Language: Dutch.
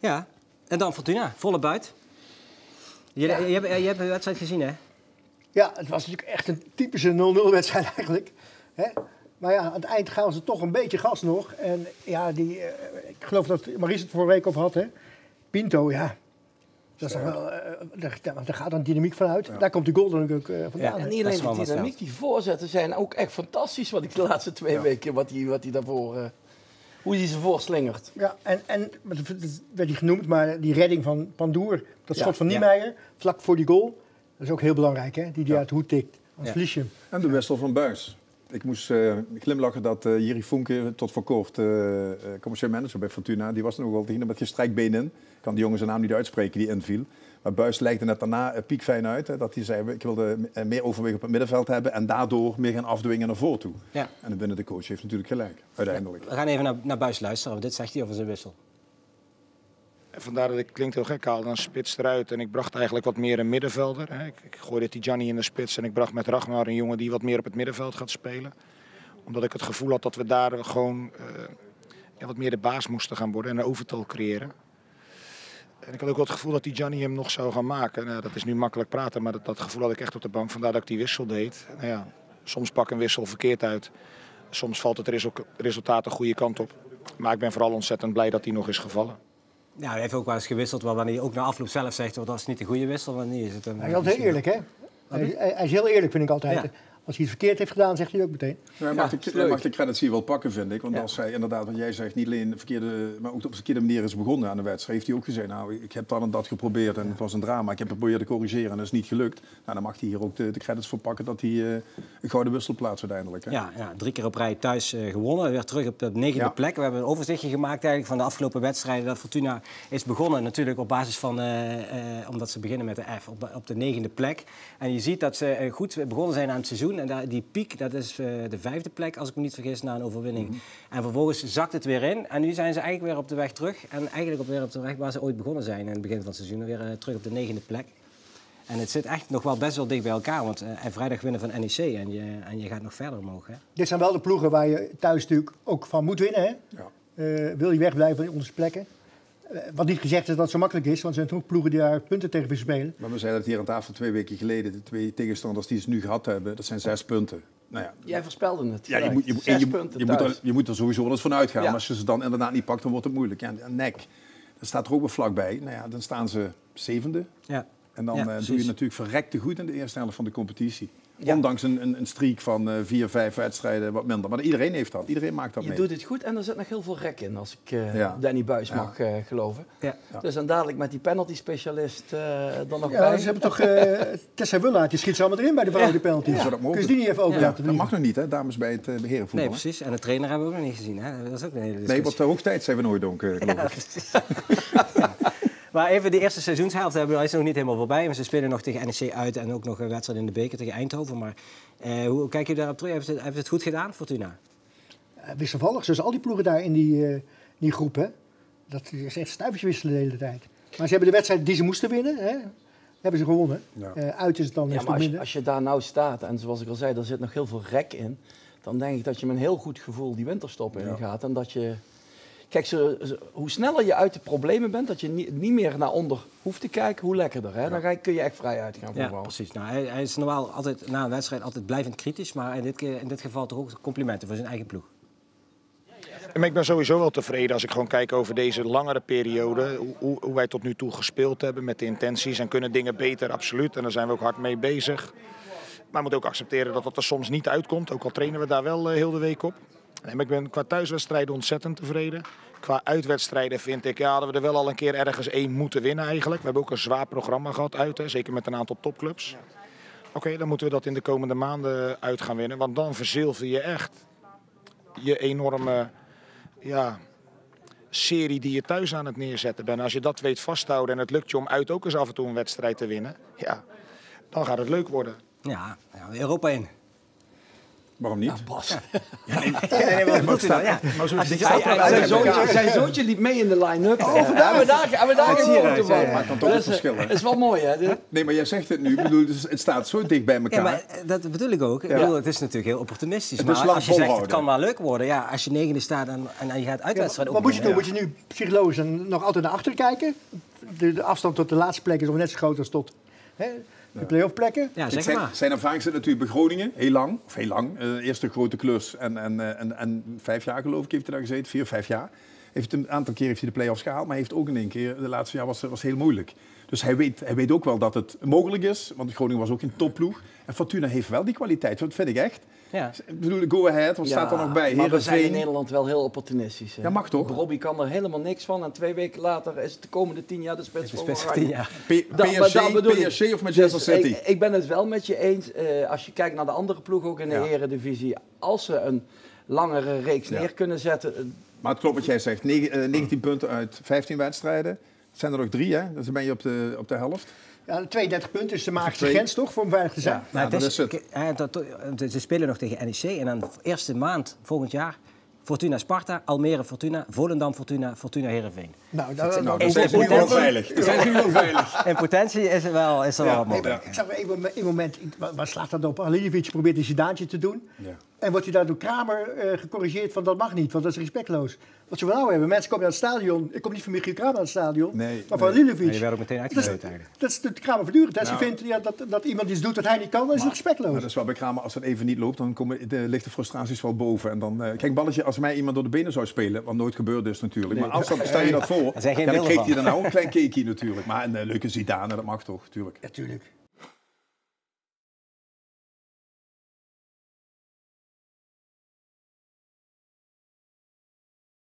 Ja, en dan Fortuna, volle buit. Je, je, hebt, je hebt de wedstrijd gezien, hè? Ja, het was natuurlijk echt een typische 0-0 wedstrijd eigenlijk. Hè? Maar ja, aan het eind gaan ze toch een beetje gas nog. En ja, die, eh, ik geloof dat Maries het vorige week over had, hè. Pinto, ja. Dat is toch wel, eh, daar, gaat dan dynamiek vanuit. Daar komt die goal dan ook eh, vandaan. Ja, En niet alleen de wat dynamiek, die voorzetten zijn ook echt fantastisch. Wat ik de laatste twee weken, wat hij wat hij daarvoor, eh, hoe hij ze voorslingert. Ja, en, en dat werd niet genoemd, maar die redding van Pandoer, dat Ja, schot van ja. Niemeyer, vlak voor die goal, dat is ook heel belangrijk, hè? Die die uit de hoed tikt. Anders Ja. verlies je hem. En de wissel van Buis. Ik moest eh, glimlachen dat eh Jiri Funke tot voor kort eh, eh, commercieel manager bij Fortuna, die was nog wel tegen met geen strijkbeen in. Ik kan die jongen zijn naam niet uitspreken die inviel. Maar Buis legde net daarna piekfijn uit. Hè, dat hij zei, ik wilde eh, meer overweg op het middenveld hebben en daardoor meer gaan afdwingen naar voren toe. Ja. En de binnen de coach heeft natuurlijk gelijk, uiteindelijk. We gaan even naar, naar Buis luisteren, want dit zegt hij over zijn wissel. En Vandaar dat ik klinkt heel gek, haalde een spits eruit. En ik bracht eigenlijk wat meer een middenvelder. Hè. Ik, ik gooide Tijani in de spits en ik bracht met Ragnar een jongen die wat meer op het middenveld gaat spelen. Omdat ik het gevoel had dat we daar gewoon eh, ja, wat meer de baas moesten gaan worden en een overtal creëren. En ik had ook wel het gevoel dat Tijani hem nog zou gaan maken. Nou, dat is nu makkelijk praten, maar dat, dat gevoel had ik echt op de bank. Vandaar dat ik die wissel deed. Nou ja, soms pak een wissel verkeerd uit. Soms valt het resul- resultaat de goede kant op. Maar ik ben vooral ontzettend blij dat hij nog is gevallen. Ja, hij heeft ook wel eens gewisseld, waarvan hij ook na afloop zelf zegt, "Oh, dat is niet de goede wissel, want nu is het een... Hij is altijd heel eerlijk, hè? Hij, hij- hij is heel eerlijk, vind ik altijd. Ja. Als hij iets verkeerd heeft gedaan, zegt hij het ook meteen. Ja, hij mag, Ja, de, hij leuk. mag de credits hier wel pakken, vind ik. Want Ja. als hij inderdaad, wat jij zegt, niet alleen de verkeerde, maar ook op de verkeerde manier is begonnen aan de wedstrijd, heeft hij ook gezegd, nou, ik heb dat en dat geprobeerd en het was een drama. Ik heb het geprobeerd te corrigeren en dat is niet gelukt. Nou, dan mag hij hier ook de, de credits voor pakken dat hij eh, een gouden wissel plaatst uiteindelijk. Hè? Ja, ja, drie keer op rij thuis eh, gewonnen. Weer terug op de negende Ja. plek. We hebben een overzichtje gemaakt eigenlijk van de afgelopen wedstrijden. Dat Fortuna is begonnen natuurlijk op basis van, eh, eh, omdat ze beginnen met de F, op, op de negende plek. En je ziet dat ze goed begonnen zijn aan het seizoen. En daar, die piek, dat is eh, de vijfde plek, als ik me niet vergis, na een overwinning. Mhm. En vervolgens zakt het weer in. En nu zijn ze eigenlijk weer op de weg terug. En eigenlijk op, weer op de weg waar ze ooit begonnen zijn in het begin van het seizoen. Weer eh, terug op de negende plek. En het zit echt nog wel best wel dicht bij elkaar. Want eh, en vrijdag winnen van NEC en je, en je gaat nog verder omhoog. Hè? Dit zijn wel de ploegen waar je thuis natuurlijk ook van moet winnen, hè? Ja. Eh, wil je wegblijven van die onderste plekken? Eh, wat niet gezegd is dat het zo makkelijk is, want er zijn toch ploegen die daar punten tegen willen spelen. Maar we zeiden het hier aan tafel twee weken geleden. De twee tegenstanders die ze nu gehad hebben, dat zijn zes punten. Nou ja, Jij voorspelde het. ja, je, moet, je, je, punten je, moet er, je moet er sowieso wel eens van uitgaan. Ja. Maar als je ze dan inderdaad niet pakt, dan wordt het moeilijk. Ja, en nek, dat staat er ook wel vlakbij. Nou ja, dan staan ze zevende. Ja. En dan Ja, eh, doe je natuurlijk verrekte goed in de eerste helft van de competitie. Ja. Ondanks een, een, een streak van eh, vier, vijf wedstrijden wat minder. Maar iedereen heeft dat. Iedereen maakt dat Je mee. doet het goed en er zit nog heel veel rek in, als ik eh, Ja. Danny Buis Ja. mag eh, geloven. Ja. Ja. Dus dan dadelijk met die penalty-specialist eh dan nog Ja, bij. ze hebben toch eh Tessa Wullaert, die schiet ze allemaal erin bij de vrouwen, die penalties. Zou dat mogen? Kun je die niet even over Ja, laten Dat mag nog niet, hè, dames bij het uh, beherenvoetbal. Nee, precies. En de trainer hebben we ook nog niet gezien. Hè? Dat is ook een hele Nee, discussie. wat de hoogtijd zijn we nooit donker, geloof Ja, ik. Maar even de eerste seizoenshelft hebben we is nog niet helemaal voorbij. Maar ze spelen nog tegen NEC uit en ook nog een wedstrijd in de beker tegen Eindhoven. Maar eh, hoe kijk je daarop terug? Hebben ze, het- hebben ze het goed gedaan, Fortuna? Eh, wisselvallig, zoals al die ploegen daar in die, eh, die groep, hè? Dat is echt stuivertje wisselen de hele tijd. Maar ze hebben de wedstrijd die ze moesten winnen, hè? hebben ze gewonnen. Ja. Eh, uit is het dan Ja, een maar stuk als je, minder. als je daar nou staat, en zoals ik al zei, er zit nog heel veel rek in, dan denk ik dat je met een heel goed gevoel die winterstop in Ja. gaat. En dat je. Kijk, zo, zo- hoe sneller je uit de problemen bent, dat je niet, niet meer naar onder hoeft te kijken, hoe lekkerder. Hè? Dan kun je echt vrij uitgaan. Ja, voetbal. precies. Nou, hij, hij is normaal altijd na een wedstrijd altijd blijvend kritisch. Maar in dit, keer- in dit geval toch ook complimenten voor zijn eigen ploeg. Maar ik ben sowieso wel tevreden als ik gewoon kijk over deze langere periode. Hoe, hoe, hoe wij tot nu toe gespeeld hebben met de intenties. En kunnen dingen beter, absoluut. En daar zijn we ook hard mee bezig. Maar we moeten ook accepteren dat dat er soms niet uitkomt. Ook al trainen we daar wel eh, heel de week op. Nee, maar ik ben qua thuiswedstrijden ontzettend tevreden. Qua uitwedstrijden vind ik, ja, hadden we er wel al een keer ergens één moeten winnen eigenlijk. We hebben ook een zwaar programma gehad uit, hè, zeker met een aantal topclubs. Oké, dan moeten we dat in de komende maanden uit gaan winnen. Want dan verzilver je echt je enorme ja, serie die je thuis aan het neerzetten bent. Als je dat weet vasthouden en het lukt je om uit ook eens af en toe een wedstrijd te winnen, ja, dan gaat het leuk worden. Ja, ja Europa in. Waarom niet? Bas. Nee, nee, maar wat nou? Ja. Maar zo ja, Zijn zoontje, zijn zoontje liep mee in de line-up. Oh, we daar, hebben we daar een van? ja. Maakt dan toch een is, verschil, dat is wel mooi, hè? Nee, maar jij zegt het nu. Ik bedoel, dus het staat zo dicht bij elkaar. Ja, maar eh, dat bedoel ik ook. Ik bedoel, het is natuurlijk heel opportunistisch. Maar als je zegt, het kan wel leuk worden. Ja, als je negende staat en, en je gaat uitwedstrijden Wat moet je doen? Moet je nu psychologisch nog altijd naar achter kijken? De, de afstand tot de laatste plek is nog net zo groot als tot hè, de play-off plekken. Ja, zeg zijn, maar. zijn ervaring zit natuurlijk bij Groningen, heel lang. Of heel lang. Eh, eerste grote klus en, en, eh, en, en vijf jaar geloof ik heeft hij daar gezeten. Vier, vijf jaar. Heeft een aantal keer heeft hij de play-offs gehaald. Maar hij heeft ook in één keer, de laatste jaar was, was heel moeilijk. Dus hij weet, hij weet ook wel dat het mogelijk is. Want Groningen was ook een topploeg. En Fortuna heeft wel die kwaliteit. Dat vind ik echt. Ja. Ik bedoel, go ahead. Wat staat er nog bij? Maar we zijn in. Nederland wel heel opportunistisch. hè. Ja, mag toch? Robbie kan er helemaal niks van. En twee weken later is het de komende tien jaar de spits van Oranje. tien jaar. P- Dat- maar PSG, dat bedoel ik. PSG of Manchester Dus City? Ik, ik ben het wel met je eens. eh, als je kijkt naar de andere ploegen ook in de eredivisie. Als ze een langere reeks neer kunnen zetten. eh, Maar het klopt wat jij zegt. Negen- eh, 19 punten uit 15 wedstrijden. Het zijn er nog drie, hè? Dus dan ben je op de, op de helft. Ja, 32 punten is de magische Twee. grens toch, voor om veilig te zijn? Maar Ja, het dat is, is het. dat- dat- ze spelen nog tegen NEC en dan de eerste maand volgend jaar Fortuna Sparta, Almere Fortuna, Volendam Fortuna, Fortuna Heerenveen. Nou, dat, dat, Nou, Is dan zijn nu wel- veilig. In potentie is er wel, is er wel wat Nee, mogelijk. ik zag er één moment, waar slaat dat op? Alijevic probeert een Zidaantje te doen. Ja. En wordt hij daar door Kramer eh, gecorrigeerd van dat mag niet, want dat is respectloos. Wat ze wel nou hebben, mensen komen naar het stadion. Ik kom niet van Michiel Kramer naar het stadion, Nee, maar van nee. Maar je werd ook meteen Dat is, uitgezet eigenlijk. dat is de Kramer voortdurend. Als Nou. hij vindt ja, dat, dat iemand iets doet wat hij niet kan, dan is het respectloos. Maar dat is wel bij Kramer, als het even niet loopt, dan komen de, ligt de frustraties wel boven. En dan, eh, kijk, balletje, als mij iemand door de benen zou spelen, wat nooit gebeurd is natuurlijk. Maar als dan, stel je dat voor, ja, dan kreeg hij van. dan nou een klein cakeje natuurlijk. Maar een eh, leuke Zidane, dat mag toch, natuurlijk. Natuurlijk.